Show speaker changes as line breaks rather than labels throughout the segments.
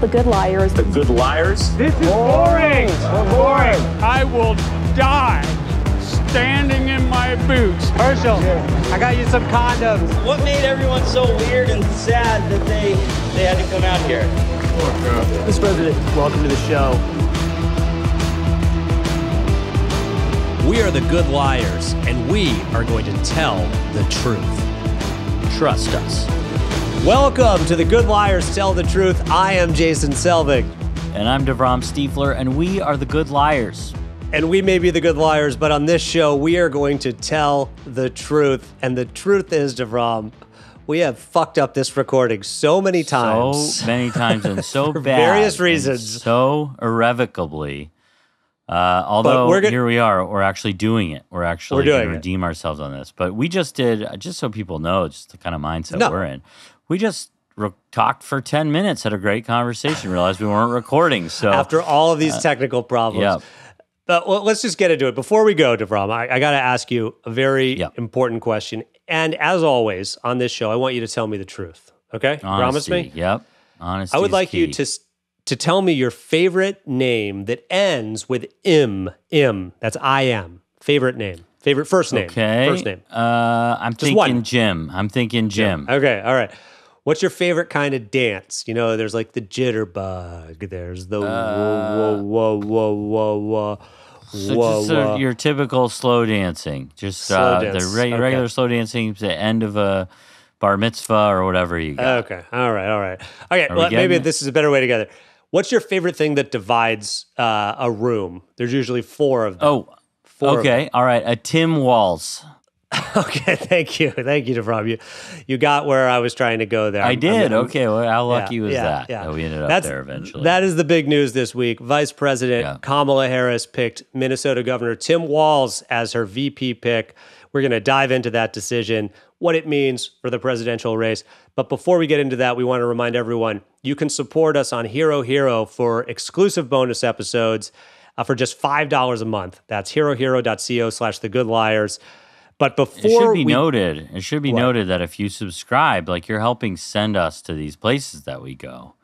The Good Liars.
The Good Liars.
This is boring. We're boring. I will die standing in my boots.
Herschel, I got you some condoms.
What made everyone so weird and sad that they they had to come out here?
Mr. President, welcome to the show.
We are the good liars, and we are going to tell the truth. Trust us. Welcome to the Good Liars Tell the Truth. I am Jason Selvig.
And I'm Davram Stiefler, and we are the Good Liars.
And we may be the good liars, but on this show, we are going to tell the truth. And the truth is, Davram, we have fucked up this recording so many times.
So many times and so
For
bad.
various reasons.
So irrevocably. Uh, although
we're go-
here we are, we're actually doing it. We're actually
We're
going to
it.
redeem ourselves on this. But we just did, just so people know, just the kind of mindset
No.
we're in. We just re- talked for 10 minutes, had a great conversation, realized we weren't recording. So
After all of these technical problems.
yeah.
But well, let's just get into it. Before we go, Davram, I, I got to ask you a very
Yeah.
important question. And as always on this show, I want you to tell me the truth. Okay? Promise me?
Yep. Honesty.
I would like you to to tell me your favorite name that ends with im. Im. That's I am. Favorite name. Favorite first name.
Okay.
First name.
Uh, I'm thinking
one.
Jim. I'm thinking Jim.
Okay. All right. What's your favorite kind of dance? You know, there's like the jitterbug. There's the whoa, whoa, whoa, whoa, whoa, whoa.
So
whoa,
just
whoa.
your typical slow dancing, just
Slow
uh,
dance,
the re-
okay.
regular slow dancing, the end of a bar mitzvah or whatever you got.
Okay. All right. All right. Okay.
Are we
maybe
it?
this is a better way together. What's your favorite thing that divides uh, a room? There's usually four of them.
oh,
Four
okay, all right. A Tim Walz.
Okay, thank you, thank you, Davram. You, you got where I was trying to go there.
I
I'm-
did.
I'm-
okay, well, how lucky
yeah,
was
yeah,
that?
yeah.
that we ended up
That's-
there eventually.
That is the big news this week. Vice President
Yeah.
Kamala Harris picked Minnesota Governor Tim Walz as her VP pick. We're going to dive into that decision, what it means for the presidential race. But before we get into that, we want to remind everyone you can support us on Hero Hero for exclusive bonus episodes uh, for just $5 a month. That's herohero.co slash the good liars. But before
it should be
we
noted. It should be
What?
noted that if you subscribe, like you're helping send us to these places that we go.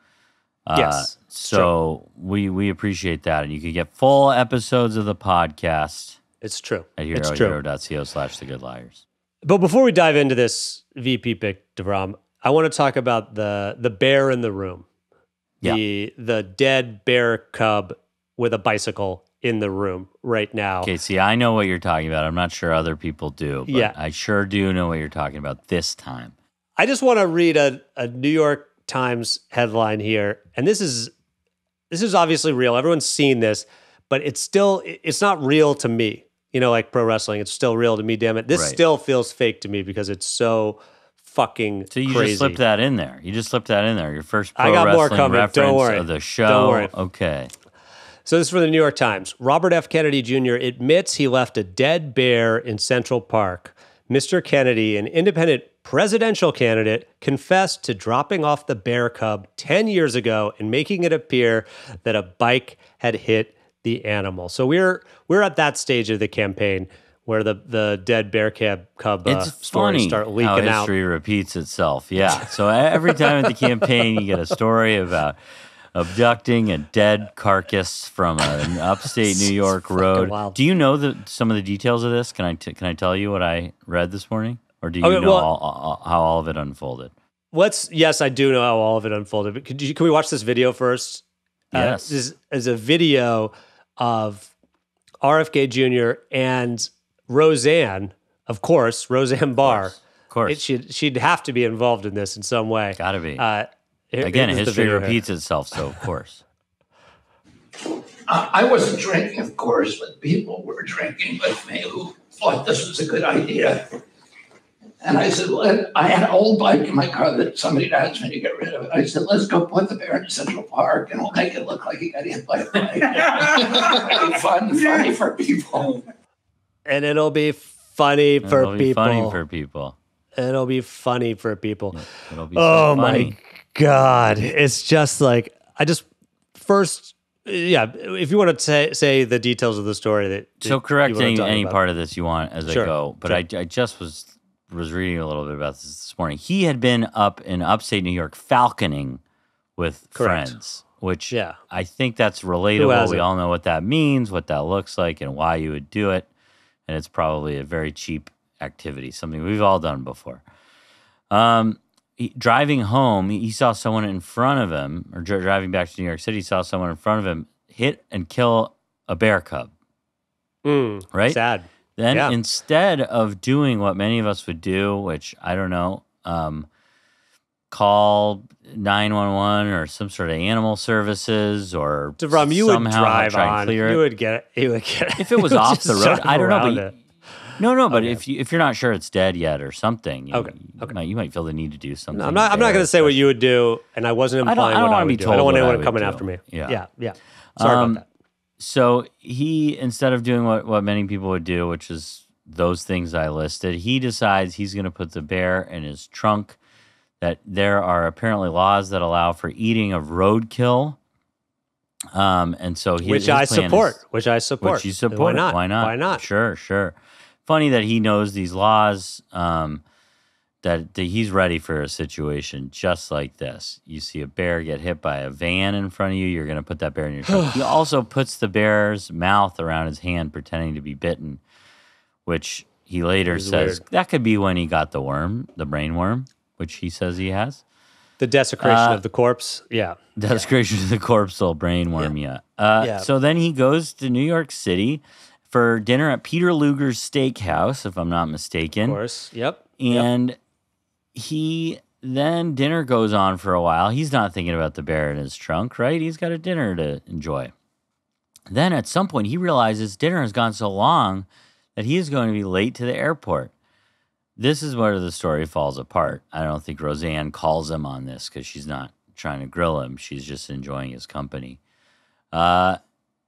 Uh,
Yes,
So we we appreciate that, and you can get full episodes of the podcast
it's true.
at
It's true.
herohero.co slash the good liars.
But before we dive into this VP pick, Davram, I want to talk about the the bear in the room. The the dead bear cub with a bicycle in the room right now.
Okay, see, I know what you're talking about. I'm not sure other people do, but
Yeah.
I sure do know what you're talking about this time.
I just want to read a, a New York Times headline here, and this is this is obviously real. Everyone's seen this, but it's still it's not real to me. You know, like pro wrestling, it's still real to me. Damn it, this
Right.
still feels fake to me because it's so fucking
So you
crazy.
just slipped that in there. You just slipped that in there. Your first pro
I got more
wrestling
coming. Don't
reference
worry.
of the show.
Don't worry.
Okay.
So this is for the New York Times. Robert F. Kennedy Jr. admits he left a dead bear in Central Park. Mr. Kennedy, an independent presidential candidate, confessed to dropping off the bear cub 10 years ago and making it appear that a bike had hit the animal. So we're we're at that stage of the campaign where the the dead bear cub cub uh, stories start
how
leaking out.
history repeats itself. Yeah. So every time at the campaign, you get a story about abducting a dead carcass from an upstate New York road.
wild.
Do you know the, some of the details of this? Can I t- can I tell you what I read this morning, or do you
Okay,
know
well-
all, all, how all of it unfolded?
Let's yes, I do know how all of it unfolded. But could you, can we watch this video first?
Yes.
Uh, this is a video of RFK Jr. and Roseanne, of course, Roseanne Barr.
Of course,
It, she'd she'd have to be involved in this in some way.
gotta be.
Uh, here-
Again,
here's the
history
video here.
repeats itself. So of course.
Uh, I wasn't drinking, of course, but people were drinking with me who thought this was a good idea. And I said, Let, I had an old bike in my car that somebody asked me to get rid of. I said, let's go put the bear in Central Park and we'll make it look like he got hit by a bike. It'll be fun, funny for people.
and it'll be funny for
It'll be
people.
funny for people.
it'll be funny for people.
It'll be
Oh
so funny.
my god! It's just like I just first, yeah. If you want to say say the details of the story that
So correct any, any
about.
part of this you want as
Sure,
I go. But
sure.
I, I just was was reading a little bit about this this morning. He had been up in upstate New York falconing with
Correct.
friends, which
Yeah.
I think that's relatable. We all know what that means, what that looks like, and why you would do it. And it's probably a very cheap activity, something we've all done before. Um, he, driving home, he saw someone in front of him, or dri- driving back to New York City, saw someone in front of him hit and kill a bear cub.
Mm,
Right?
Sad.
Then
Yeah.
instead of doing what many of us would do, which I don't know, um, call 911 or some sort of animal services or
Davram, you would
somehow
drive
try and
on.
clear
You
it.
would get. You would get. it.
if it was off the road, I don't know, but
it.
No, no, but
Okay.
if you if you're not sure it's dead yet or something, you,
Okay,
you
okay.
might you might feel the need to do something.
No, I'm not. I'm not going to say what you would do, and I wasn't
I don't-
implying
I don't
what I would
be
do. I don't want anyone coming
do.
after me.
Yeah.
yeah, yeah. Sorry
Um,
about that.
So he, instead of doing what, what many people would do, which is those things I listed, he decides he's going to put the bear in his trunk. That there are apparently laws that allow for eating of roadkill. Um, and so he,
Which I support.
is-
which I support.
which you support.
Why not?
Why not?
Why not?
Sure, sure. Funny that he knows these laws. Um, that, that he's ready for a situation just like this. You see a bear get hit by a van in front of you, you're going to put that bear in your trunk. he also puts the bear's mouth around his hand, pretending to be bitten, which he later says
weird.
that could be when he got the worm, the brain worm, which he says he has.
The desecration
Uh,
of the corpse. Yeah.
Desecration of the corpsal brain worm, yeah. Uh,
Yeah.
So then he goes to New York City for dinner at Peter Luger's Steakhouse, if I'm not mistaken.
Of course. Yep. Yep.
And he then dinner goes on for a while. He's not thinking about the bear in his trunk, right? He's got a dinner to enjoy. Then at some point, he realizes dinner has gone so long that he is going to be late to the airport. This is where the story falls apart. I don't think Roseanne calls him on this because she's not trying to grill him. She's just enjoying his company. Uh,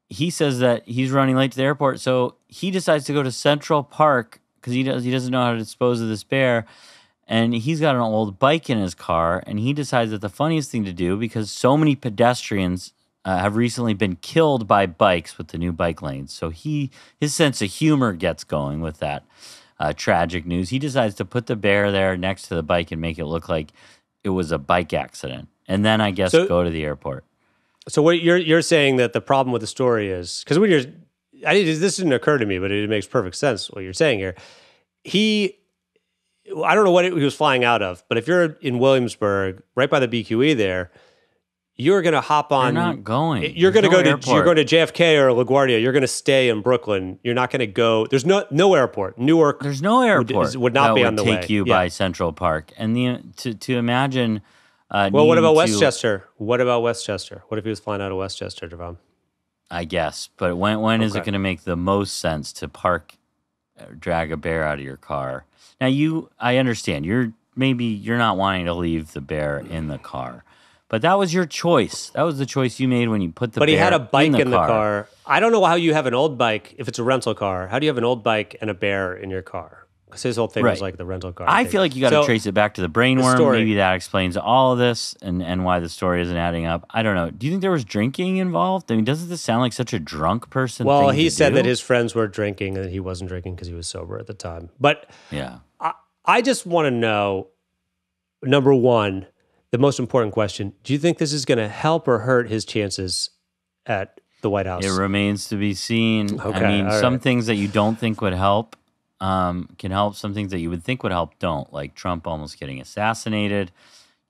he says that he's running late to the airport, so he decides to go to Central Park because he does he doesn't know how to dispose of this bear, and he's got an old bike in his car, and he decides that the funniest thing to do because so many pedestrians uh, have recently been killed by bikes with the new bike lanes, so he his sense of humor gets going with that uh, tragic news. He decides to put the bear there next to the bike and make it look like it was a bike accident, and then I guess
So-
go to the airport.
So what you're you're saying that the problem with the story is because when you're, I didn't- this didn't occur to me, but it makes perfect sense what you're saying here. He, I don't know what he was flying out of, but if you're in Williamsburg, right by the BQE there, you're going to hop on.
You're not going.
You're going to
There's
go
no
to you're going to JFK or LaGuardia. You're going to stay in Brooklyn. You're not going to go. There's no no airport. Newark.
There's no airport
would not
that
be
would
on the
take
way.
you
Yeah.
by Central Park, and the to to imagine. Uh,
well, what about
to-
Westchester? What about Westchester? What if he was flying out of Westchester, Devon?
I guess, but when when is it going to make the most sense to park, uh, drag a bear out of your car? Now you, I understand you're maybe you're not wanting to leave the bear in the car, but that was your choice. That was the choice you made when you put the.
but he had a bike
in the, car.
car. I don't know how you have an old bike if it's a rental car. How do you have an old bike and a bear in your car? Because his whole thing was like the rental car.
I
thing.
feel like you got to
So-
trace it back to the brainworm.
story-
Maybe that explains all of this and, and why the story isn't adding up. I don't know. Do you think there was drinking involved? I mean, doesn't this sound like such a drunk person?
Well, he said
do?
that his friends were drinking and that he wasn't drinking because he was sober at the time. But
Yeah.
I just want to know number one, the most important question: Do you think this is going to help or hurt his chances at the White House?
It remains to be seen.
Okay,
I mean,
all
some
right.
things that you don't think would help um, can help. Some things that you would think would help don't, like Trump almost getting assassinated.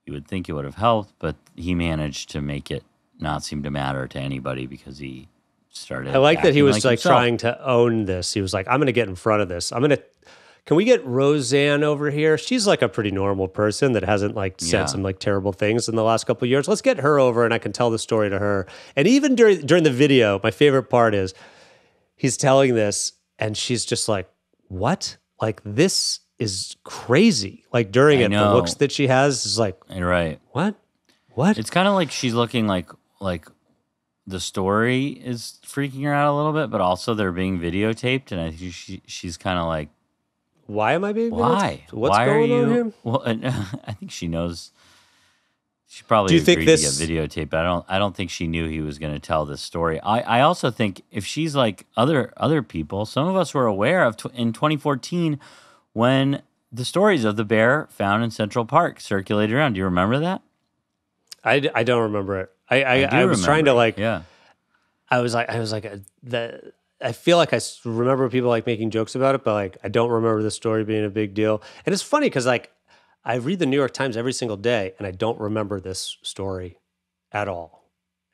You would think it would have helped, but he managed to make it not seem to matter to anybody because he started.
I like that he was like,
himself.
trying to own this. He was like, I'm going to get in front of this. I'm going to. Can we get Roseanne over here? She's like a pretty normal person that hasn't like said
Yeah.
some like terrible things in the last couple of years. Let's get her over and I can tell the story to her. And even during during the video, my favorite part is he's telling this and she's just like, "What? Like this is crazy." Like during
I
it, the
know.
looks that she has is like,
You're right.
"What? What?"
It's kind of like she's looking like like the story is freaking her out a little bit, but also they're being videotaped, and I think she she's kind of like,
Why am I being
why?
What's
why
going
are you?
on here?
Well, and, I think she knows. She probably
Do you think this-
to get videotaped. But I don't. I don't think she knew he was going to tell this story. I, I also think if she's like other other people, some of us were aware of tw- in 2014 when the stories of the bear found in Central Park circulated around. Do you remember that?
I, I don't remember it. I I,
do
I, was trying to
remember.
like
yeah.
I was like I was like uh, the I feel like I remember people like making jokes about it, but like I don't remember the story being a big deal. And it's funny because like I read the New York Times every single day, and I don't remember this story at all.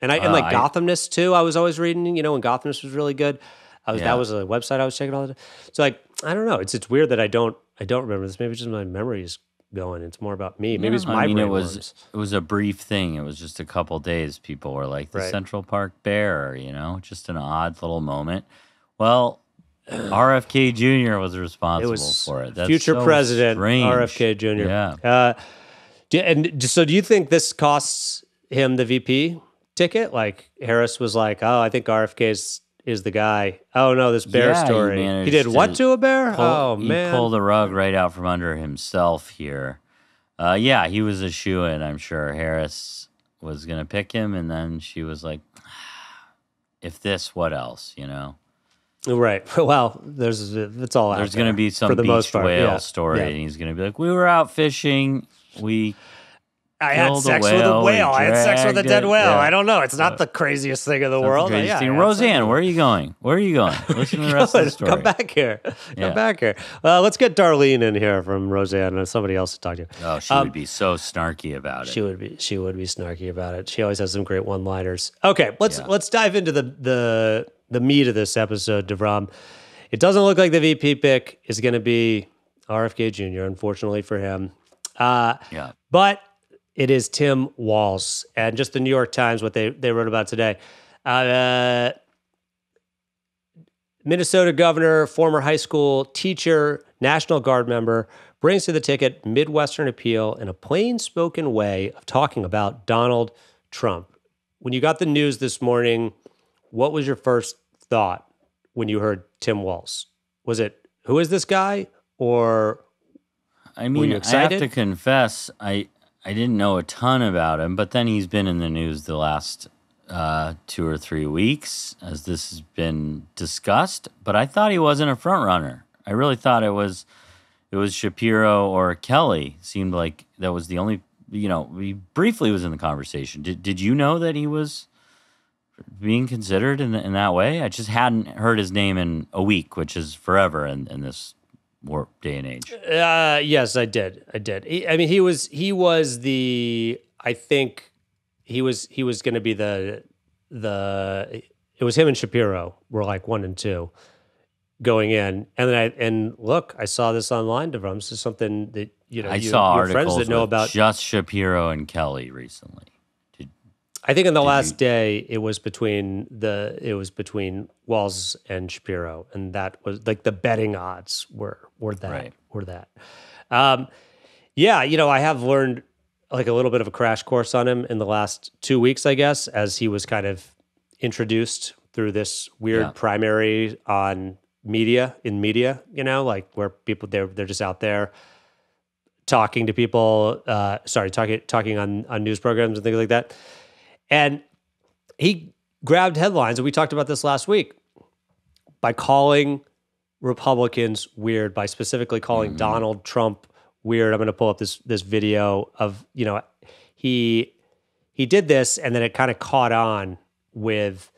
And I and
Uh,
like
I-
Gothamist too. I was always reading, you know, when Gothamist was really good. I was
Yeah.
that was a website I was checking all the time. So like I don't know. It's it's weird that I don't I don't remember this. Maybe it's just my memory is going. It's more about me. Maybe
Yeah,
it's my
I mean,
brain
it was
worms.
it was a brief thing. It was just a couple days. People were like the
Right.
Central Park Bear, you know, just an odd little moment. Well, RFK Jr. was responsible
It was
for it. That's
future
so
president
strange.
RFK Jr.
Yeah.
Uh, do, and so, do you think this costs him the VP ticket? Like Harris was like, "Oh, I think RFK is, is the guy." Oh no, this bear
Yeah,
story. He,
managed
did what
to
to a bear?
Pull-
oh
he pulled the rug right out from under himself here. Uh, yeah, he was a shoe in. I'm sure Harris was gonna pick him, and then she was like, "If this, what else?" You know.
Right. Well, there's it's all out
There's going to be some
for the
beach
most part.
whale
yeah.
story,
Yeah.
and he's going to be like, "We were out fishing. We
I had sex with a
whale.
I had sex with a dead whale.
Yeah.
I don't know. It's not the craziest thing in the world.
the
yeah,
thing. Roseanne, where are you going? Where are you going? Listen to the rest of the story.
Come back here. Come back here. Uh, let's get Darlene in here from Roseanne and somebody else to talk to.
Oh, she would be so snarky about it.
She would be she would be snarky about it. She always has some great one-liners. Okay, let's
Yeah.
let's dive into the the the meat of this episode, Davram. It doesn't look like the VP pick is going to be RFK Jr. Unfortunately for him, uh,
yeah.
but it is Tim Walz and just the New York Times what they they wrote about today. Uh, Minnesota governor, former high school teacher, National Guard member, brings to the ticket Midwestern appeal in a plain spoken way of talking about Donald Trump. When you got the news this morning, what was your first thought when you heard Tim Walz? Was it, who is this guy? Or,
I mean, I have to confess, I I didn't know a ton about him, but then he's been in the news the last uh, two or three weeks as this has been discussed. But I thought he wasn't a front runner. I really thought it was it was Shapiro or Kelly. Seemed like that was the only you know he briefly was in the conversation. Did did you know that he was being considered in in that way? I just hadn't heard his name in a week, which is forever in, in this warp day and age.
uh, yes, I did. I did. He, I mean, he was, he was the, I think he was, he was going to be the, the, it was him and Shapiro were like one and two going in. And then I, and look, I saw this online, Davram. This is something that, you know,
I
you,
saw
your
articles
friends that know about.
just Shapiro and Kelly recently.
I think in the last
you-
day it was between the it was between Walz and Shapiro, and that was like the betting odds were were that
Right.
were that. Um, yeah, you know, I have learned like a little bit of a crash course on him in the last two weeks, I guess, as he was kind of introduced through this weird
Yeah.
primary on media in media, you know, like where people they're they're just out there talking to people, uh, sorry, talking talking on on news programs and things like that. And he grabbed headlines, and we talked about this last week by calling Republicans weird, by specifically calling Donald Trump weird. I'm going to pull up this this video of you know he he did this, and then it kind of caught on with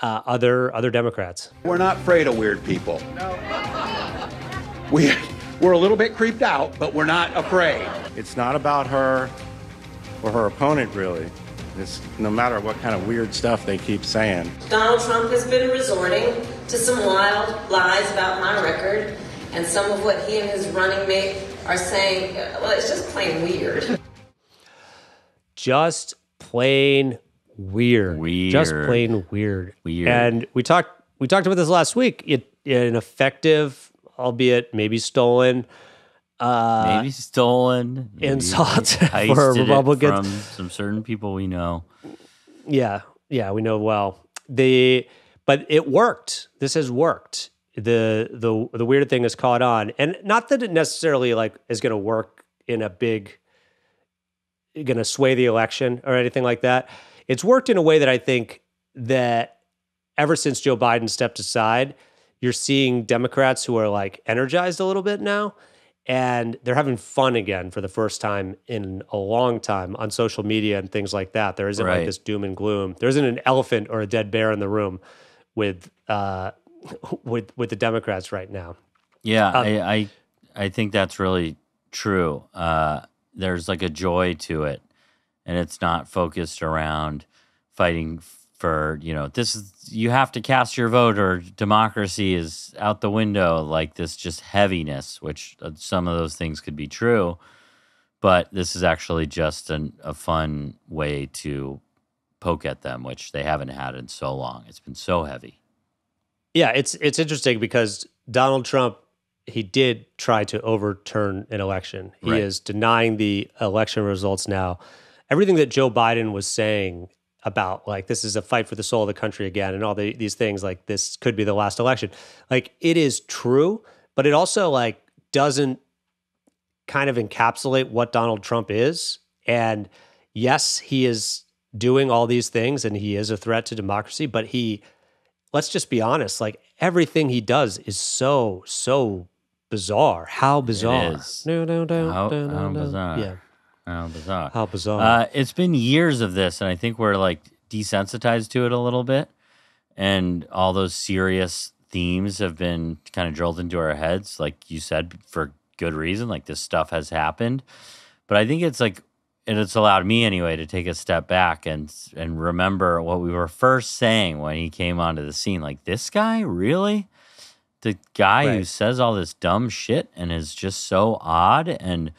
uh, other other Democrats.
We're not afraid of weird people. We, we're a little bit creeped out, but we're not afraid.
It's not about her or her opponent, really. It's no matter what kind of weird stuff they keep saying.
Donald Trump has been resorting to some wild lies about my record, and some of what he and his running mate are saying, uh, well, it's just plain weird.
just plain weird.
Weird.
Just plain weird.
Weird.
And we talked we talked about this last week. It an effective, albeit maybe stolen, Uh,
maybe stolen. Maybe
insult
he
for Republicans.
from some certain people we know.
yeah, yeah, we know well. The but it worked. This has worked. The the the weird thing has caught on, and not that it necessarily like is going to work in a big, going to sway the election or anything like that. It's worked in a way that I think that ever since Joe Biden stepped aside, you're seeing Democrats who are like energized a little bit now, and they're having fun again for the first time in a long time on social media and things like that. There isn't
Right.
like this doom and gloom. There isn't an elephant or a dead bear in the room with uh, with with the Democrats right now.
Yeah,
Um,
I, I I think that's really true. Uh, there's like a joy to it, and it's not focused around fighting for you know this is you have to cast your vote or democracy is out the window like this just heaviness which uh, some of those things could be true but this is actually just an, a fun way to poke at them which they haven't had in so long it's been so heavy
Yeah, it's it's interesting because Donald Trump he did try to overturn an election. He
Right.
is denying the election results now. Everything that Joe Biden was saying about like this is a fight for the soul of the country again and all the, these things like this could be the last election. Like it is true, but it also like doesn't kind of encapsulate what Donald Trump is. And yes, he is doing all these things and he is a threat to democracy, but he let's just be honest, like everything he does is so, so bizarre. How bizarre.
is.
No, no, no,
How-
no, no,
how bizarre.
Yeah.
How bizarre.
How bizarre.
Uh, it's been years of this, and I think we're like desensitized to it a little bit. And all those serious themes have been kind of drilled into our heads, like you said, for good reason. Like this stuff has happened. But I think it's like, and it's allowed me anyway to take a step back and and remember what we were first saying when he came onto the scene. Like this guy, really? The guy who says all this dumb shit and is just so odd and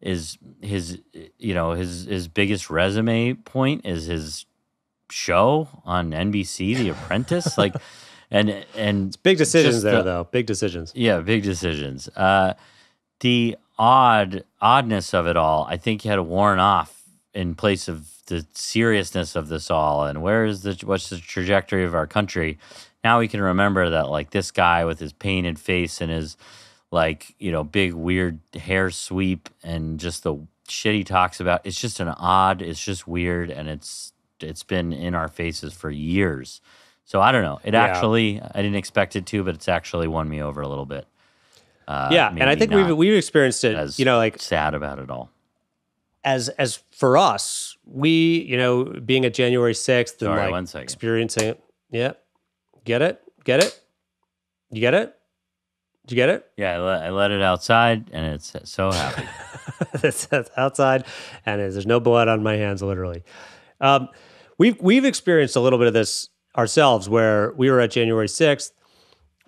is his you know his his biggest resume point is his show on NBC The Apprentice like and and
Big decisions there,
the-
though. Big decisions.
yeah big decisions uh the odd oddness of it all I think had worn off in place of the seriousness of this all and where is the what's the trajectory of our country now we can remember that like this guy with his painted face and his like you know big weird hair sweep and just the shit he talks about it's just an odd it's just weird and it's it's been in our faces for years so i don't know it
Yeah.
actually i didn't expect it to but it's actually won me over a little bit uh,
yeah, and I think we've we've experienced it.
as
You know, like
sad about it all
as as for us, we you know being at January sixth and
Sorry,
like experiencing it. Yeah, get it, get it, you get it. Did you get it?
yeah I let, I let it outside and it's so happy
it's outside, and there's no blood on my hands, literally. Um, we've we've experienced a little bit of this ourselves, where we were at January sixth.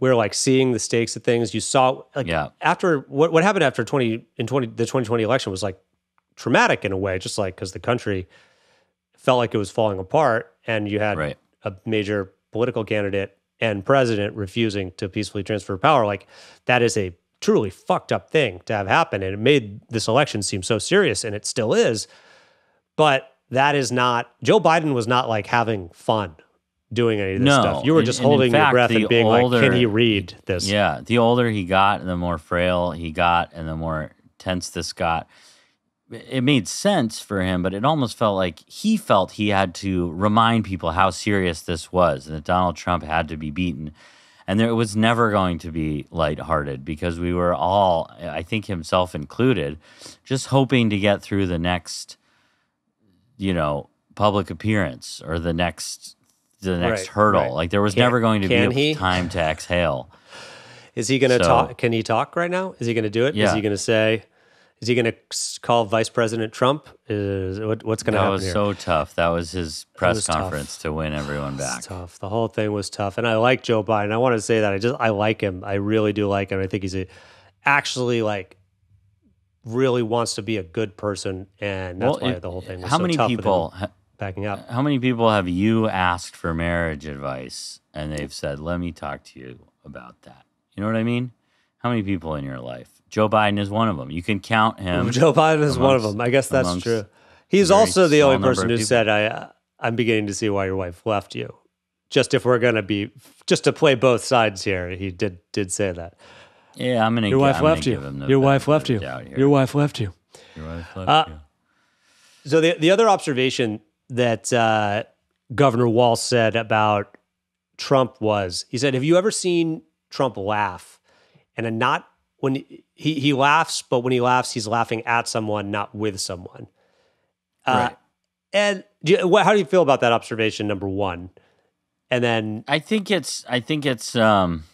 We were like seeing the stakes of things. You saw like
Yeah.
after what what happened after twenty in twenty the twenty twenty election was like traumatic in a way, just like because the country felt like it was falling apart, and you had
Right.
a major political candidate and president refusing to peacefully transfer power. Like that is a truly fucked up thing to have happen, and it made this election seem so serious, and it still is. But that is not Joe Biden was not like having fun doing any of this
No,
stuff. You were just
and
holding your
fact,
breath and being
older-
like, "Can he read this?"
Yeah, the older he got, the more frail he got, and the more tense this got. It made sense for him, but it almost felt like he felt he had to remind people how serious this was, and that Donald Trump had to be beaten. And there, it was never going to be lighthearted because we were all, I think himself included, just hoping to get through the next, you know, public appearance or the next, the next
Right,
hurdle.
right.
Like there was
Can-
never going to be
he?
time to exhale.
Is he going to
So-
talk? Can he talk right now? Is he going to do it? Is
Yeah.
he going to say? Is he going to call Vice President Trump? Is what, what's going to happen?
That was
here?
so tough. That was his press
was tough.
conference to win everyone back.
Tough. The whole thing was tough, and I like Joe Biden. I want to say that I just I like him. I really do like him. I think he's a, actually like really wants to be a good person, and that's
Well,
why
it-
the whole thing was
how
so
many
tough
people?
backing up.
How many people have you asked for marriage advice and they've said, "Let me talk to you about that"? You know what I mean? How many people in your life? Joe Biden is one of them. You can count him.
Joe Biden is one of them. I guess that's true. He's also the only person who said, "I uh, I'm beginning to see why your wife left you." Just if we're gonna be just to play both sides here, he did did say that.
Yeah, I'm gonna.
Your wife
I'm
left you.
give him the
Your wife left you.
the doubt here.
Your wife left you.
Your wife left
Uh,
you.
So the the other observation that uh, Governor Walz said about Trump was he said, "Have you ever seen Trump laugh?" And a not when he he laughs, but when he laughs, he's laughing at someone, not with someone. Uh,
Right.
And do you, what, how do you feel about that observation? Number one, and then
I think it's I think it's um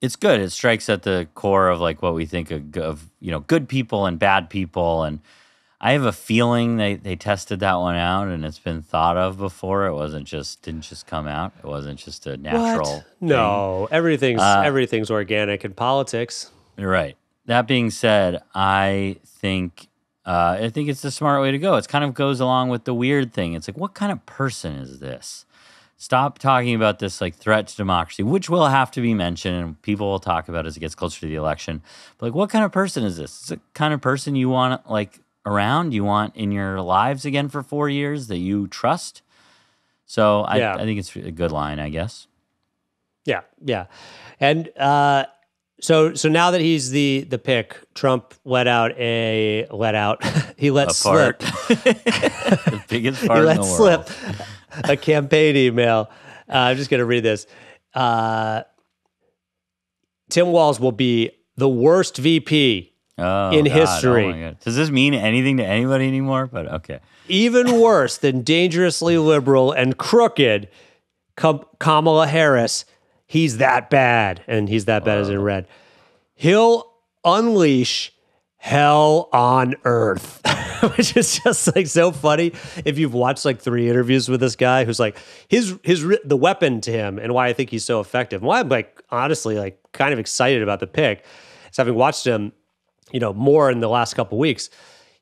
it's good. It strikes at the core of like what we think of, of you know good people and bad people and I have a feeling they, they tested that one out and it's been thought of before. It wasn't just didn't just come out. It wasn't just a natural.
What? No, everything's
Uh,
everything's organic in politics.
You're right. That being said, I think uh, I think it's the smart way to go. It kind of goes along with the weird thing. It's like, what kind of person is this? Stop talking about this like threat to democracy, which will have to be mentioned and people will talk about as it gets closer to the election. But like, what kind of person is this? Is it the kind of person you want like around? You want in your lives again for four years that you trust? So I,
Yeah.
I think it's a good line, I guess.
Yeah, yeah, and uh, so so now that he's the the pick, Trump let out a let out. he let
A
slip.
the biggest
he
part in
let
the world.
slip a campaign email. Uh, I'm just going to read this. Uh, Tim Walz will be the worst VP
Oh,
in
God.
history.
Oh my God. Does this mean anything to anybody anymore? But okay.
even worse than dangerously liberal and crooked Kamala Harris. He's that bad, and he's that bad as in red. He'll unleash hell on earth, which is just like so funny. If you've watched like three interviews with this guy, who's like his his the weapon to him, and why I think he's so effective, and why I'm like honestly like kind of excited about the pick, is having watched him, you know, more in the last couple weeks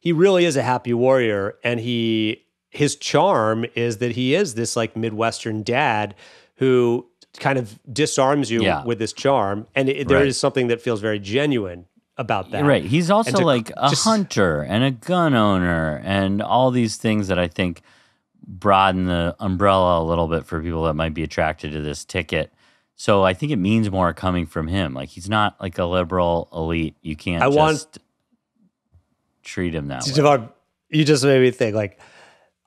he really is a happy warrior and he his charm is that he is this like midwestern dad who kind of disarms you
Yeah.
with this charm and it, there
Right.
is something that feels very genuine about that
Right. He's also
to
like a
just-
hunter and a gun owner and all these things that I think broaden the umbrella a little bit for people that might be attracted to this ticket. So I think it means more coming from him. Like he's not like a liberal elite. You can't
I
just
want-
treat him that way.
You just made me think like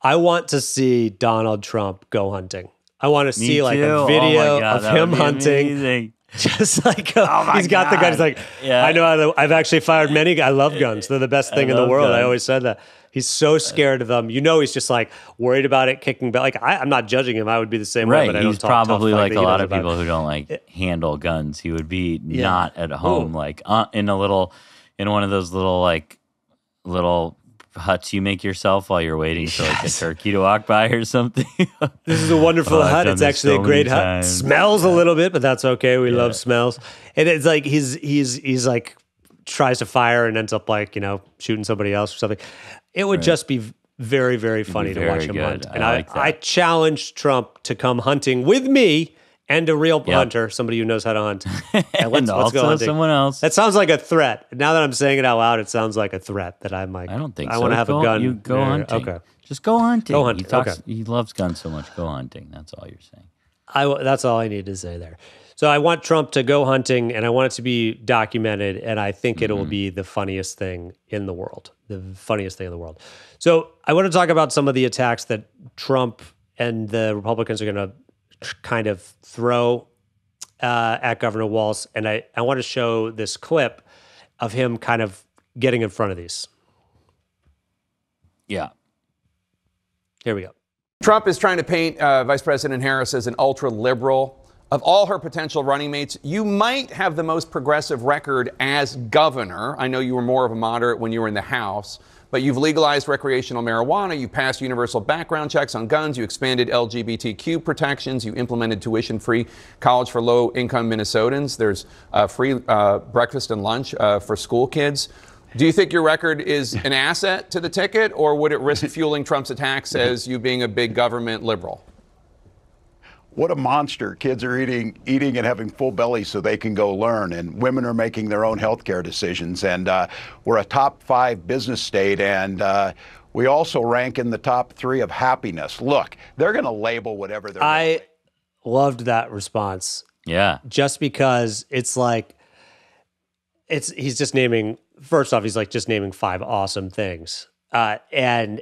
I want to see Donald Trump go hunting. I want to see like a
Oh
video
God,
of him hunting.
amazing.
Just like uh,
Oh
he's got the gun. He's like,
Yeah.
I know how to, I've actually fired many. I love guns. They're the best thing in the world. I always said that. He's so scared of them. You know, he's just like worried about it, kicking back. Like I, I'm not judging him. I would be the same way.
Right.
But I don't
He's
talk
probably
like
like a lot of people
it.
who don't like handle guns. He would be
Yeah.
not at home, like uh, in a little, in one of those little like little huts you make yourself while you're waiting for like a turkey to walk by or something.
This is a wonderful
Oh,
hut. It's actually
so
a great hut.
times.
Smells a little bit, but that's okay. We love smells. And it's like he's he's he's like tries to fire and ends up like you know shooting somebody else or something. It would just be very very funny to watch him
good.
hunt. And I
like that.
I challenge Trump to come hunting with me and a real
Yep.
hunter, somebody who knows how to hunt. And let's,
and
let's
also
go hunting.
someone else.
That sounds like a threat. Now that I'm saying it out loud, it sounds like a threat that I'm like.
I don't think
I
so.
want to have
Go-
a gun.
You go
Yeah,
hunting.
Okay.
Just go hunting.
Go hunting,
He talks.
okay.
He loves guns so much. Go hunting. That's all you're saying.
I that's all I need to say there. So I want Trump to go hunting, and I want it to be documented, and I think it
Mm-hmm.
will be the funniest thing in the world, the funniest thing in the world. So I want to talk about some of the attacks that Trump and the Republicans are going to kind of throw uh, at Governor Walz, and I I want to show this clip of him kind of getting in front of these.
Yeah.
Here we go.
Trump is trying to paint uh, Vice President Harris as an ultra liberal. Of all her potential running mates, you might have the most progressive record as governor. I know you were more of a moderate when you were in the House, but you've legalized recreational marijuana, you passed universal background checks on guns, you expanded LGBTQ protections, you implemented tuition free college for low income Minnesotans. There's uh, free uh, breakfast and lunch uh, for school kids. Do you think your record is an asset to the ticket, or would it risk fueling Trump's attacks as you being a big government liberal?
What a monster. Kids are eating eating and having full bellies so they can go learn and women are making their own healthcare decisions and uh, we're a top 5 business state and uh, we also rank in the top 3 of happiness. Look, they're going to label whatever they're
I loved that response.
Yeah.
just because it's like it's he's just naming first off he's like just naming five awesome things uh and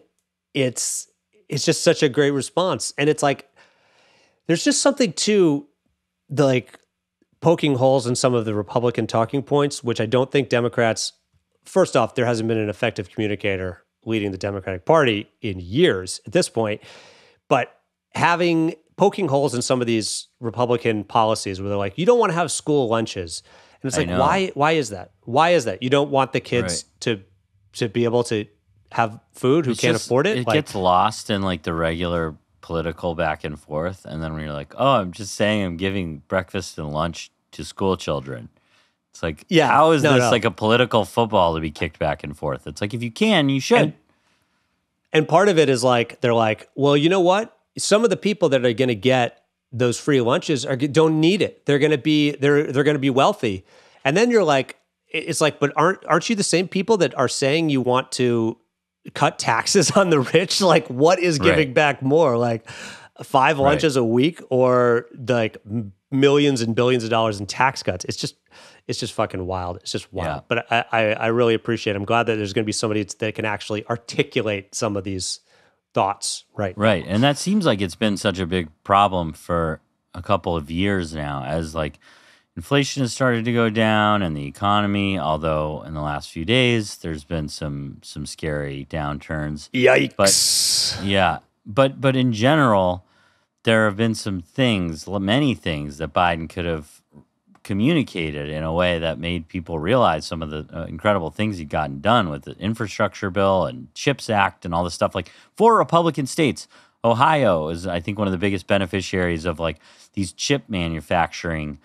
it's it's just such a great response and it's like there's just something to the like poking holes in some of the Republican talking points, which I don't think Democrats. First off, there hasn't been an effective communicator leading the Democratic Party in years at this point, but having poking holes in some of these Republican policies where they're like, you don't want to have school lunches. And it's
I
like,
know.
why why is that? Why is that? You don't want the kids to to be able to have food who
It's
can't
just-
afford it?
It
like,
gets lost in like the regular political back and forth, and then when you're like, "Oh, I'm just saying I'm giving breakfast and lunch to school children," it's like,
Yeah,
how is
no,
this
no.
like a political football to be kicked back and forth? It's like if you can, you should.
And- And part of it is like they're like, well, you know what? Some of the people that are going to get those free lunches are don't need it. They're going to be they're they're going to be wealthy. And then you're like, it's like, but aren't aren't you the same people that are saying you want to cut taxes on the rich? Like, what is giving
Right.
back more? Like five
Right.
lunches a week or like millions and billions of dollars in tax cuts? It's just it's just fucking wild. It's just wild.
Yeah.
But I, I I really appreciate. It. I'm glad that there's going to be somebody that can actually articulate some of these thoughts. Right.
Right. And that seems like it's been such a big problem for a couple of years now as like inflation has started to go down and the economy, although in the last few days there's been some some scary downturns.
Yikes.
But yeah, but but in general there have been some things, many things that Biden could have communicated in a way that made people realize some of the uh, incredible things he'd gotten done with the infrastructure bill and CHIPS Act and all this stuff. Like four Republican states, Ohio is, I think, one of the biggest beneficiaries of like these chip manufacturing,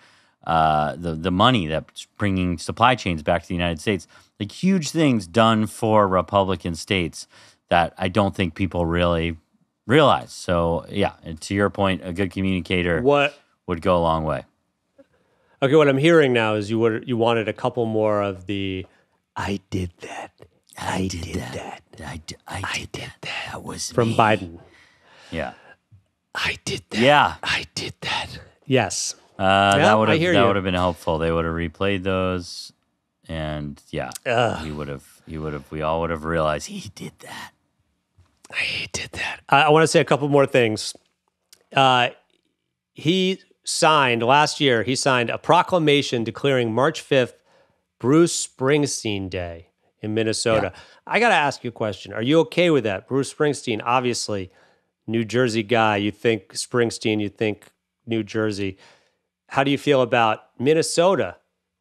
uh, the the money that's bringing supply chains back to the United States. Like huge things done for Republican states that I don't think people really realize. So yeah, and to your point, a good communicator
What
would go a long way.
Okay, what I'm hearing now is you would you wanted a couple more of the I did that. I, did, that.
I, d- I, did, that. That was
from
me.
Biden.
Yeah.
I did that.
Yeah.
I did that. Yes.
Uh,
Yeah,
that would have that would have been helpful. They would have replayed those, and yeah,
Ugh.
he would have. He would have. We all would have realized he did that.
I did that. I, I want to say a couple more things. Uh, he signed last year. He signed a proclamation declaring March fifth Bruce Springsteen Day in Minnesota. I got to ask you a question. Are you okay with that? Bruce Springsteen, obviously, New Jersey guy. You think Springsteen, you think New Jersey. How do you feel about Minnesota?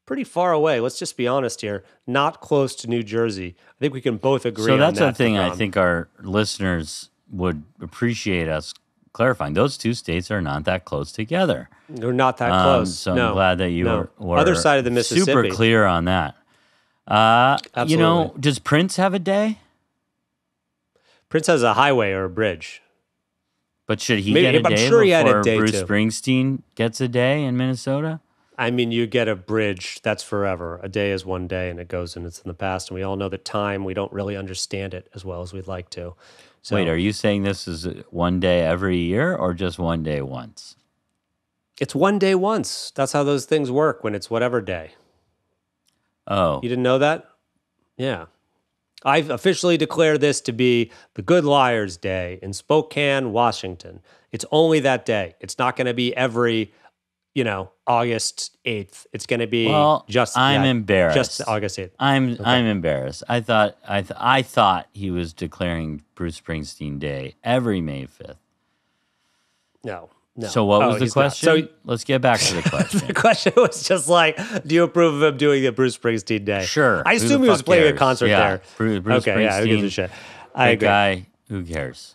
Pretty far away. Let's just be honest here. Not close to New Jersey. I think we can both agree.
So that's
that,
the thing. I think our listeners would appreciate us clarifying. Those two states are not that close together.
They're not that
Um,
close.
so
no,
I'm glad that you
no.
were, were
other side of the Mississippi.
super clear on that. Uh, you know, does Prince have a day?
Prince has a highway or a bridge.
But should he
Maybe-
get a
I'm
day
sure he had a
before
day
Bruce
too.
Springsteen gets a day in Minnesota?
I mean, you get a bridge that's forever. A day is one day, and it goes and it's in the past. And we all know that time. We don't really understand it as well as we'd like to. So,
Wait, are you saying this is one day every year or just one day once?
it's one day once. That's how those things work when it's whatever day.
Oh,
You didn't know that? Yeah. I've officially declared this to be the Good Liars Day in Spokane, Washington. It's only that day. It's not going to be every, you know, August 8th. It's going to be
well,
just
I'm embarrassed.
Just August 8th.
I'm I'm embarrassed. I thought I th- I thought he was declaring Bruce Springsteen Day every May 5th.
No. No.
So what
Oh,
was the
he's not.
question?
So
Let's get back to the question.
the question was just like, do you approve of him doing the Bruce Springsteen Day?
Sure.
I assume he was playing a concert
Yeah,
there.
Bruce, Bruce
okay, yeah, who gives a shit? I agree.
guy, who cares?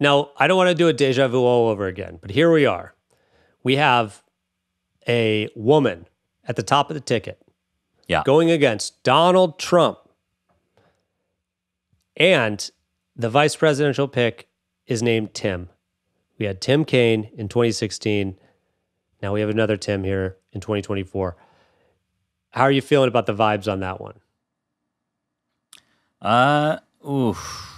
Now, I don't want to do a deja vu all over again, but here we are. We have a woman at the top of the ticket
Yeah.
going against Donald Trump. And the vice presidential pick is named Tim. We had Tim Kaine in 2016. Now we have another Tim here in 2024. How are you feeling about the vibes on that one?
Uh, oof.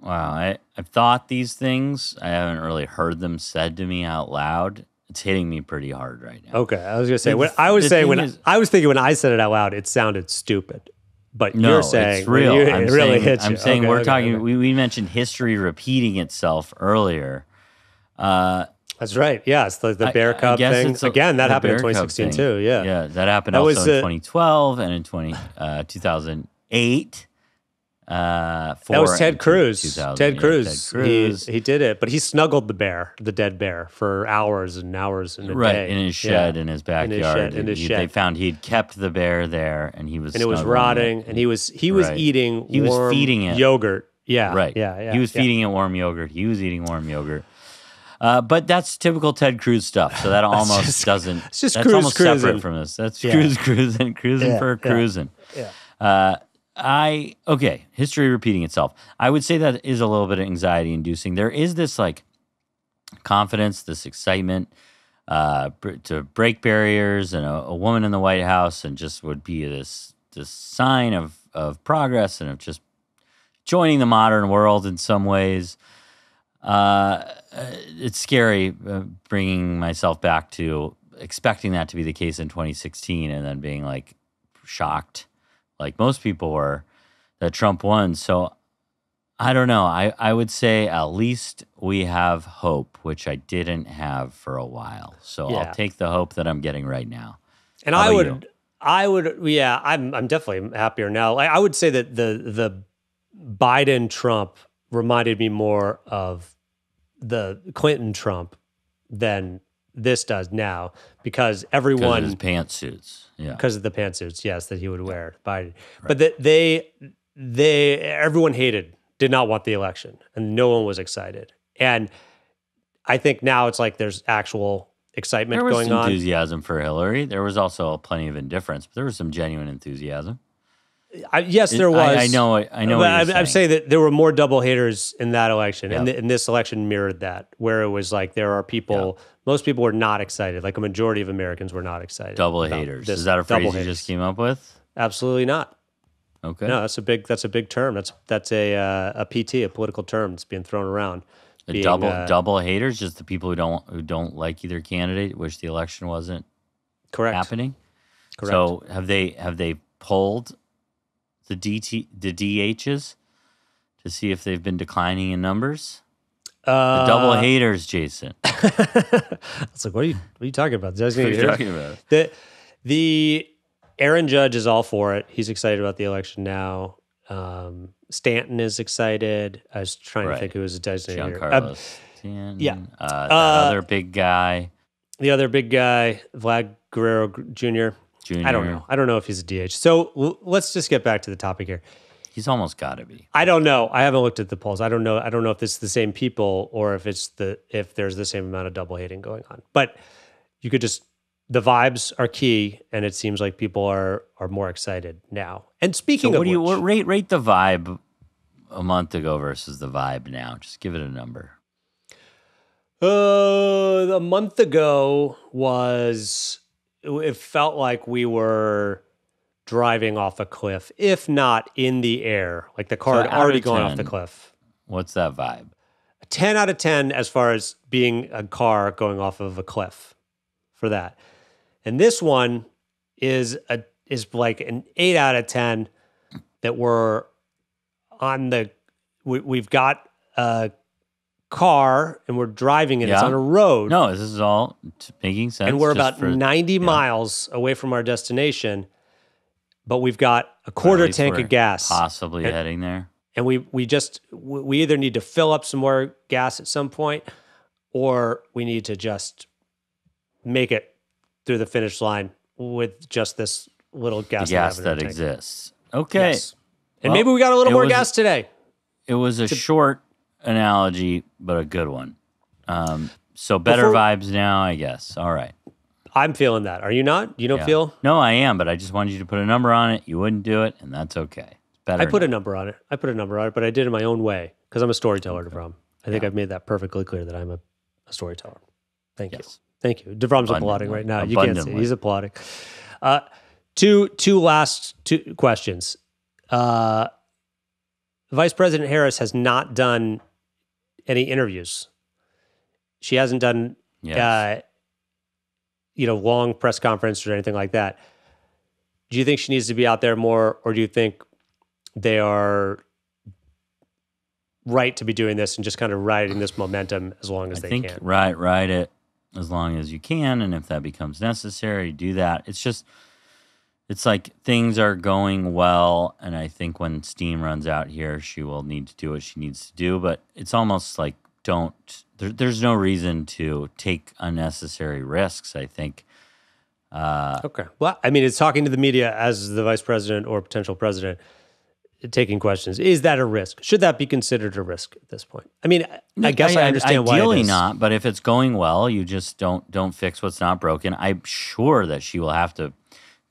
Wow. I, I've thought these things. I haven't really heard them said to me out loud. It's hitting me pretty hard right now.
Okay, I was gonna say when I was saying when
is-
I was thinking when I said it out loud, it sounded stupid. But
No,
you're saying
it's real.
you- it
I'm
really
saying,
hits
I'm
you.
saying
Okay,
we're
okay,
talking.
okay.
We, we mentioned history repeating itself earlier. Uh,
That's right. Yeah, it's the, the Bear
I
Cub
guess
thing.
a-
Again, that happened in 2016 too. Yeah.
Yeah, that happened
That
also
was,
in
uh,
2012 and in 20, uh, 2008. Uh,
That was Ted Cruz. Ted
yeah,
Cruz.
Ted Cruz.
He, he did it, but he snuggled the bear, the dead bear, for hours and hours and a
right
day.
in his
Yeah.
shed in his backyard.
In his shed. In his
he-
shed.
They found he'd kept the bear there, and he was
and it was rotting, and he was he was
Right.
eating.
He was feeding it
yogurt. Yeah,
right.
Yeah, yeah.
He was
yeah.
feeding it warm yogurt. He was eating warm yogurt. Uh, but that's typical Ted Cruz stuff. So that almost
just-
doesn't.
it's just
that's
Cruz
almost
cruising.
separate from this. That's
Yeah.
Cruz cruising, cruising
Yeah,
for
yeah.
cruising.
Yeah.
Uh, I okay. History repeating itself. I would say that is a little bit anxiety inducing. There is this like confidence, this excitement uh, to break barriers, and a, a woman in the White House, and just would be this this sign of of progress and of just joining the modern world in some ways. Uh, it's scary uh, bringing myself back to expecting that to be the case in 2016 and then being like shocked, like most people were, that Trump won. So I don't know. I, I would say at least we have hope, which I didn't have for a while. So
Yeah.
I'll take the hope that I'm getting right now.
And
How
I would,
you?
I would, yeah, I'm, I'm definitely happier now. Like, I would say that the the Biden Trump reminded me more of the Clinton Trump than this does now because
Because
everyone
of his pantsuits. Yeah.
because of the pantsuits, yes, that he would wear. Biden, but that they they everyone hated, did not want the election, and no one was excited. And I think now it's like there's actual excitement
There was
going on.
enthusiasm for Hillary. There was also plenty of indifference, but there was some genuine enthusiasm.
I, yes, there was.
I know I know what
I'm,
you're
I'm
saying.
that there were more double haters in that election, and, th- and this election mirrored that, where it was like there are people. Most people were not excited. Like a majority of Americans were not excited.
Double haters.
this
Is that a
double
phrase you
haters.
just came up with?
Absolutely not.
Okay.
No, that's a big. That's a big term. That's that's a uh, a PT, a political term that's being thrown around.
The
Being,
double
uh,
double haters, just the people who don't who don't like either candidate, wish the election wasn't
correct
happening.
Correct.
So have they have they polled the DT the DHs to see if they've been declining in numbers?
Uh,
the double haters, Jason.
It's like, what are you what are you talking about?
What are you talking about?
The the Aaron Judge is all for it. He's excited about the election now. Um, Stanton is excited. I was trying
Right.
to think who was a designator.
Giancarlo
Um, yeah.
Uh,
Uh,
other big guy.
the other big guy, Vlad Guerrero Jr.
Jr..
I don't know. I don't know if he's a DH. So l- let's just get back to the topic here.
He's almost got to be.
I don't know. I haven't looked at the polls. I don't know. I don't know if it's the same people or if it's the if there's the same amount of double hating going on. But you could just the vibes are key, and it seems like people are are more excited now. And
So
speaking
what
of
do you
which,
what, rate rate the vibe a month ago versus the vibe now? Just give it a number.
Uh, a month ago was it felt like we were driving off a cliff, if not in the air, like the car
So
had already
of
gone off the cliff.
What's that vibe?
A ten out of ten as far as being a car going off of a cliff for that, and this one is a is like an eight out of ten that we're on the we, we've got a car and we're driving it. It's on a road.
No, this is all making sense.
and we're about
for-
90 miles away from our destination but we've got a quarter tank of gas
possibly
and,
heading there.
and we we just we either need to fill up some more gas at some point or we need to just make it through the finish line with just this little gas
the
we have
gas that
tank.
exists. Okay.
Yes. and
Well,
maybe we got a little more
was-
gas today
It was a short analogy, but a good one. Um, so better
Before-
vibes now, I guess. All right.
i'm feeling that are you not you don't
Yeah.
feel
No, I am, but I just wanted you to put a number on it. You wouldn't do it, and that's okay. It's better.
I put
now.
a number on it. I put a number on it, but I did it my own way because I'm a storyteller, Davram. I think I've made that perfectly clear that I'm a, a storyteller. Thank you. Thank you. Davram's applauding right now. You can't see. He's applauding. Uh, two two last two questions. Uh, Vice President Harris has not done any interviews. She hasn't done
Yes.
uh, you know, long press conference or anything like that. Do you think she needs to be out there more, or do you think they are right to be doing this and just kind of riding this momentum as long as
I
they
think
can.
Right, ride it as long as you can, and if that becomes necessary, do that. It's just, it's like things are going well, and I think when steam runs out here, she will need to do what she needs to do. But it's almost like don't. There, there's no reason to take unnecessary risks. I think. Uh,
Okay. Well, I mean, it's talking to the media as the vice president or potential president, taking questions. Is that a risk? Should that be considered a risk at this point? I mean, I, I guess I, understand why.
Ideally not, but if it's going well, you just don't don't fix what's not broken. I'm sure that she will have to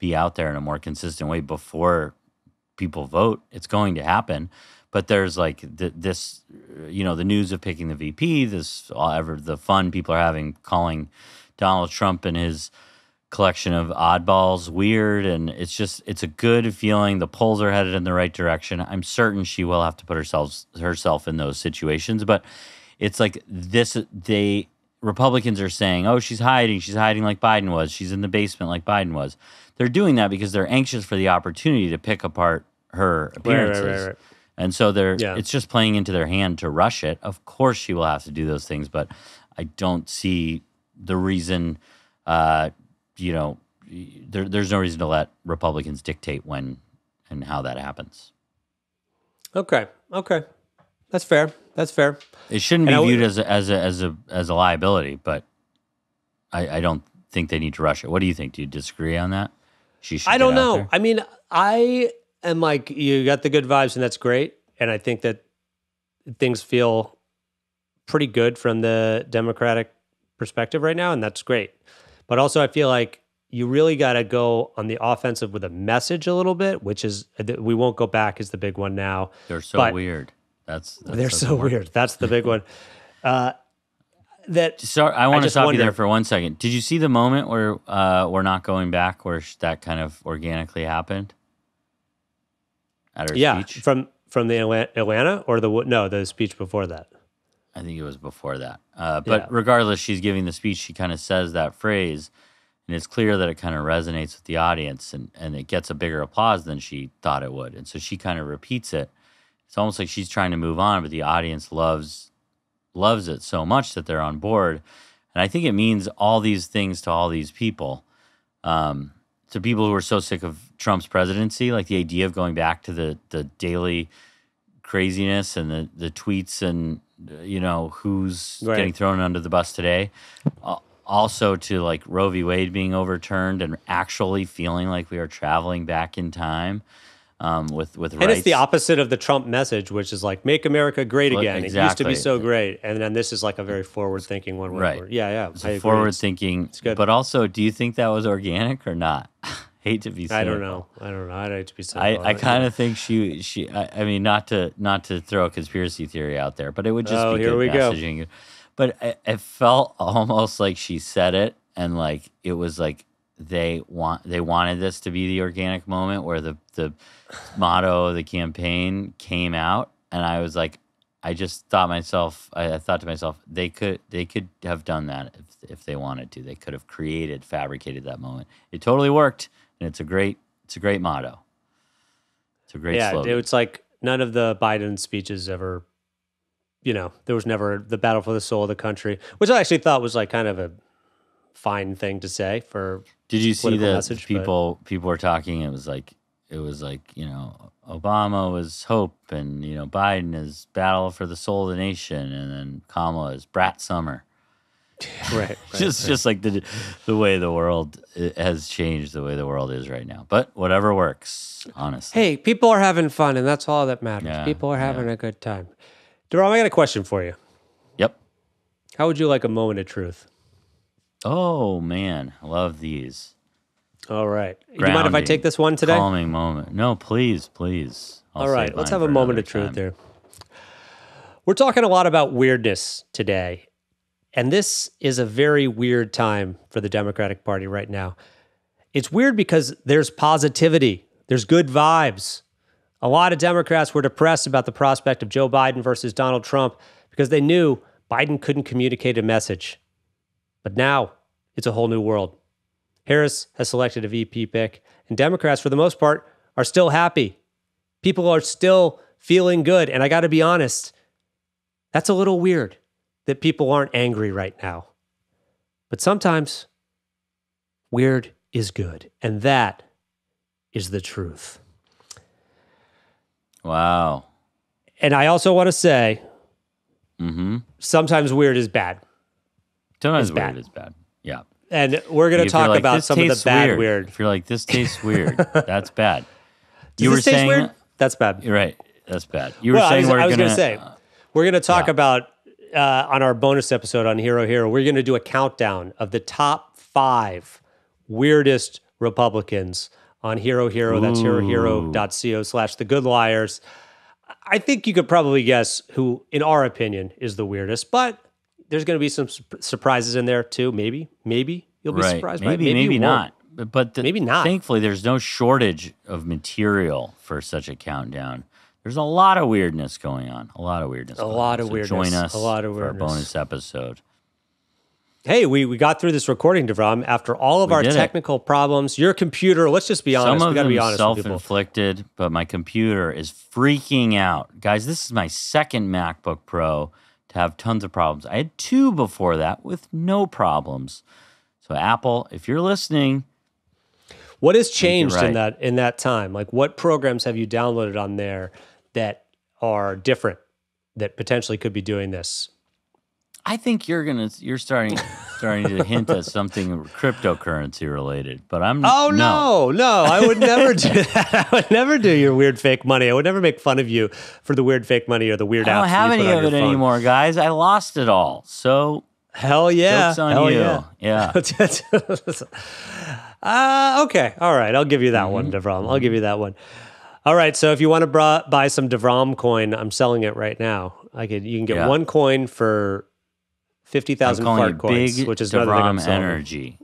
be out there in a more consistent way before people vote. It's going to happen. But there's like th- this, you know, the news of picking the VP, this all ever the fun people are having calling Donald Trump and his collection of oddballs weird and it's just it's a good feeling the polls are headed in the right direction i'm certain she will have to put herself herself in those situations but it's like this they republicans are saying oh she's hiding she's hiding like biden was she's in the basement like biden was they're doing that because they're anxious for the opportunity to pick apart her
right,
appearances
right, right.
and so they're
Yeah.
it's just playing into their hand to rush it of course she will have to do those things but i don't see the reason uh, you know, there, there's no reason to let Republicans dictate when and how that happens.
Okay. Okay. That's fair. That's fair.
It shouldn't be
And would-
viewed as a, as a as a as a liability, but I, I don't think they need to rush it. What do you think? Do you disagree on that? She should
I don't know. I mean, I am like, you got the good vibes, and that's great. And I think that things feel pretty good from the Democratic perspective right now, and that's great. But also, I feel like you really got to go on the offensive with a message a little bit, which is we won't go back is the big one now.
They're so
But
weird. That's, that's
they're so weird. That's the big one. Uh, that
Sorry, I want to stop you there for one second. Did you see the moment where uh, we're not going back, where that kind of organically happened at her
yeah,
speech?
from from the Atlanta or the no the speech before that.
I think it was before that. Uh, but
Yeah.
regardless, she's giving the speech. She kind of says that phrase, and it's clear that it kind of resonates with the audience, and and it gets a bigger applause than she thought it would. And so she kind of repeats it. It's almost like she's trying to move on, but the audience loves loves it so much that they're on board. And I think it means all these things to all these people. Um, to people who are so sick of Trump's presidency, like the idea of going back to the the daily craziness and the the tweets and you know who's
Right.
getting thrown under the bus today. Uh, also to like Roe v. Wade being overturned and actually feeling like we are traveling back in time um, with with
And it's the opposite of the Trump message, which is like "Make America Great Again." It used to be so great, and then this is like a very forward-thinking one. where
Right.
Yeah, yeah.
It's
I
a
agree.
forward
It's-
thinking.
good.
But also, do you think that was organic or not? Hate to be.
I don't know. I don't know. I'd hate to be.
I,
cynical.
I kind of think she she I, I mean not to not to throw a conspiracy theory out there, but it would just
Oh,
be
here
good
we go.
messaging. But it, it felt almost like she said it, and like it was like they want they wanted this to be the organic moment where the the motto of the campaign came out, and I was like, I just thought myself, I, I thought to myself, they could they could have done that if if they wanted to. They could have created, fabricated that moment. It totally worked, and it's a great it's a great motto. It's a great
yeah,
slogan.
it's like none of the Biden speeches ever. You know, there was never the battle for the soul of the country, which I actually thought was like kind of a fine thing to say for.
Did you see the
message, but-
people people were talking? It was like it was like you know Obama was hope, and you know Biden is battle for the soul of the nation, and then Kamala is brat summer.
Right,
just just like the the way the world has changed, the way the world is right now. But whatever works, honestly.
Hey, people are having fun, and that's all that matters.
Yeah,
people are having a good time. Davram, I got a question for you.
Yep.
How would you like a moment of truth?
Oh man, I love these.
All right. Do you mind if I take this one today?
Calming moment. No, please, please. I'll
All right, let's have a moment of truth
time.
there. We're talking a lot about weirdness today. And this is a very weird time for the Democratic Party right now. It's weird because there's positivity, there's good vibes. A lot of Democrats were depressed about the prospect of Joe Biden versus Donald Trump because they knew Biden couldn't communicate a message. But now it's a whole new world. Harris has selected a VP pick, and Democrats, for the most part, are still happy. People are still feeling good. And I got to be honest, That's a little weird that people aren't angry right now. But sometimes weird is good. And that is the truth.
Wow.
And I also want to say
Mm-hmm.
sometimes weird is bad.
Sometimes
It's
weird
bad.
is bad. Yeah.
And we're going to talk
like,
about some of the bad
weird.
weird.
If you're like, this tastes weird, that's bad.
Does
you were saying
weird? That's bad.
You're right. That's bad. You were
well,
saying
I was,
we're
I was
gonna,
to say we're going to talk about uh, on our bonus episode on Hero Hero. We're going to do a countdown of the top five weirdest Republicans on Hero Hero. That's herohero.co slash the good liars. I think you could probably guess who, in our opinion, is the weirdest, but there's going to be some su- surprises in there too. Maybe, maybe you'll be
right.
surprised by it.
Maybe, maybe, not. But, but the,
Maybe not.
Thankfully, there's no shortage of material for such a countdown. There's a lot of weirdness going on. A lot of weirdness.
A lot
on.
of
So
weirdness.
Join us
A lot of weirdness.
for our bonus episode.
Hey, we, we got through this recording, Davram, after all of
We
our
did it.
technical problems. Your computer, let's just be honest.
Some
we
of
got to be honest
self-inflicted, but my computer is freaking out, guys. This is my second MacBook Pro to have tons of problems. I had two before that with no problems. So Apple, if you're listening,
What has changed in that in that time? Like what programs have you downloaded on there that are different that potentially could be doing this?
I think you're gonna you're starting starting to hint at something cryptocurrency related, but I'm
Oh no, no, I would never do that. I would never do your weird fake money. I would never make fun of you for the weird fake money or the weird
I don't have any of it
phone.
anymore, guys. I lost it all. So
Hell yeah,
Joke's on
hell
you.
yeah,
Yeah.
uh, okay, all right. I'll give you that one,
Mm-hmm.
Davram. I'll give you that one. All right. So if you want to bra- buy some Davram coin, I'm selling it right now. I could. You can get
Yeah.
one coin for fifty thousand fart coins,
Big
which is another thing I'm selling.
Energy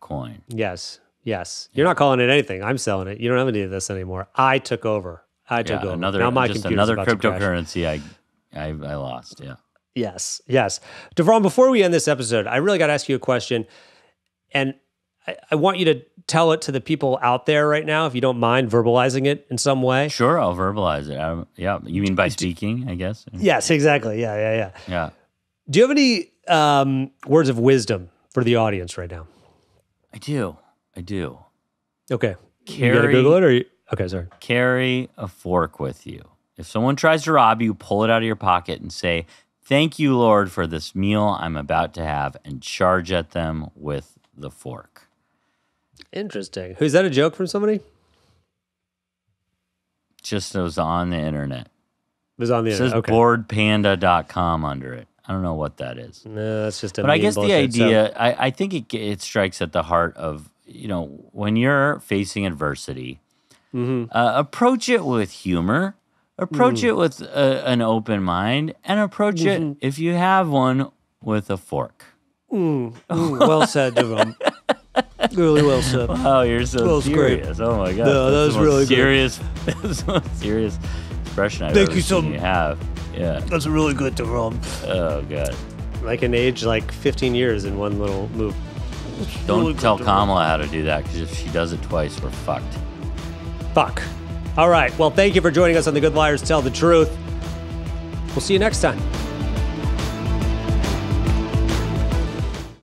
coin.
Yes, yes. You're not calling it anything. I'm selling it. You don't have any of this anymore. I took over. I took
Yeah,
over.
another
now my
just
computer's
another
about to crash.
cryptocurrency I, I I lost. Yeah.
Yes, yes. Davram, before we end this episode, I really got to ask you a question. And I, I want you to tell it to the people out there right now, if you don't mind verbalizing it in some way.
Sure, I'll verbalize it. I, yeah, you mean by speaking? I guess.
Yes, exactly. Yeah, yeah, yeah.
Yeah.
Do you have any um, words of wisdom for the audience right now?
I do. I do.
Okay. you got to
Carry-
Google it or you, okay, sorry.
Carry a fork with you. If someone tries to rob you, pull it out of your pocket and say, "Thank you, Lord, for this meal I'm about to have," and charge at them with the fork.
Interesting. Is that a joke from somebody? It
Just was on the internet.
was on the
It
internet.
says
Okay.
boredpanda.com under it. I don't know what that is.
No, that's just a
but I guess the
bullshit, so-
idea, I, I think it, it strikes at the heart of, you know, when you're facing adversity,
Mm-hmm.
uh, approach it with humor, approach
Mm.
it with a, an open mind, and approach
Mm-hmm.
it, if you have one, with a fork.
Mm, mm, well said, Davram. really well said.
Oh, you're so
That great.
serious. Oh my god.
No, that was
the
really good.
serious. The most serious expression I've
Thank
ever
you so
seen you have. Yeah.
That's really good, to Davram.
Oh god.
I can age like 15 years in one little move.
Don't
really
tell Kamala how to do that because if she does it twice, we're fucked.
Fuck. All right. Well, thank you for joining us on The Good Liars Tell the Truth. We'll see you next time.